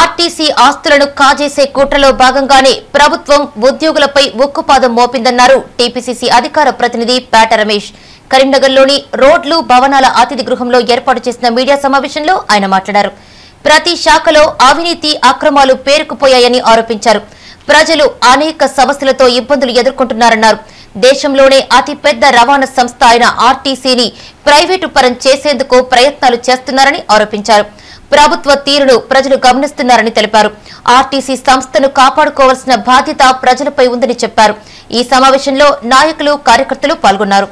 RTC ఆస్తులను కాజేసే కుట్రలో భాగంగానే ప్రభుత్వం ఉద్యోగులపై ఉక్కుపాదం మోపిందన్నారు టీపీసీసీ అధికార ప్రతినిధి పేట రమేష్. కరీంనగర్లోని రోడ్లు భవనాల అతిథి గృహంలో ఏర్పాటు చేసిన మీడియా సమావేశంలో ఆయన మాట్లాడారు. ప్రతి శాఖలో అవినీతి అక్రమాలు పేరుకుపోయాయని ఆరోపించారు. ప్రజలు అనేక సమస్యలతో ఇబ్బందులు ఎదుర్కొంటున్నారన్నారు. దేశంలోనే అతిపెద్ద రవాణా సంస్థ అయిన ఆర్టీసీని ప్రైవేటు పరం చేసేందుకు ప్రయత్నాలు చేస్తున్నారని ఆరోపించారు. ప్రభుత్వ తీరును ప్రజలు గమనిస్తున్నారని తెలిపారు. ఆర్టీసీ సంస్థను కాపాడుకోవాల్సిన బాధ్యత ప్రజలపై ఉందని చెప్పారు. ఈ సమావేశంలో నాయకులు కార్యకర్తలు పాల్గొన్నారు.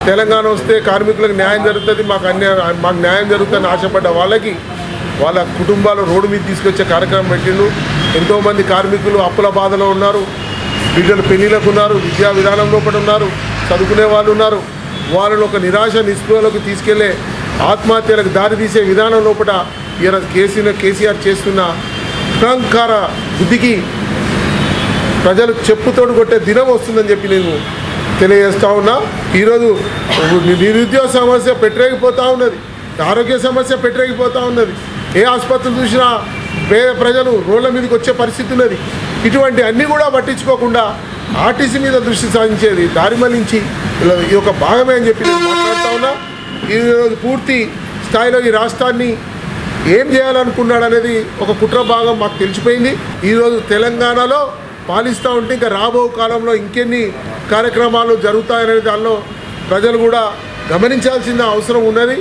తెలంగాణ వస్తే కార్మికులకు న్యాయం జరుగుతుంది. మాకు అన్యాయం మాకు న్యాయం జరుగుతుందని ఆశపడ్డ వాళ్ళకి వాళ్ళ కుటుంబాలు రోడ్డు మీద తీసుకొచ్చే కార్యక్రమం పెట్టిండు ఎంతోమంది కార్మికులు అప్పుల బాధలో ఉన్నారు. బిడ్డలు పెళ్ళిలకు ఉన్నారు. విద్యా విధానం లోపల ఉన్నారు. చదువుకునే వాళ్ళు ఉన్నారు. వాళ్ళని ఒక నిరాశ నిస్పృహలకు తీసుకెళ్ళే ఆత్మహత్యలకు దారి తీసే విధానం లోపల ఈయన కేసీఆర్ కేసీఆర్ చేస్తున్న అహంకార బుద్ధికి ప్రజలు చెప్పుతోడు కొట్టే దినం వస్తుందని చెప్పి నేను తెలియజేస్తా ఉన్నా. ఈరోజు నిరుద్యోగ సమస్య పెట్టరేగిపోతూ ఉన్నది. ఆరోగ్య సమస్య పెట్టరేగిపోతూ ఉన్నది. ఏ ఆసుపత్రులు చూసినా పేద ప్రజలు రోడ్ల మీదకి వచ్చే పరిస్థితి ఉన్నది. ఇటువంటి అన్నీ కూడా పట్టించుకోకుండా ఆర్టీసీ మీద దృష్టి సాధించేది దారి మళ్ళించి ఇలా ఈ యొక్క భాగమే అని చెప్పి నేను మాట్లాడుతూ ఉన్నా. ఈరోజు పూర్తి స్థాయిలో ఈ రాష్ట్రాన్ని ఏం చేయాలనుకున్నాడు అనేది ఒక కుట్ర భాగం మాకు తెలిసిపోయింది. ఈరోజు తెలంగాణలో పాలిస్తూ ఉంటే ఇంకా రాబో కాలంలో ఇంకెన్ని కార్యక్రమాలు జరుగుతాయనే దానిలో ప్రజలు కూడా గమనించాల్సిన అవసరం ఉన్నది.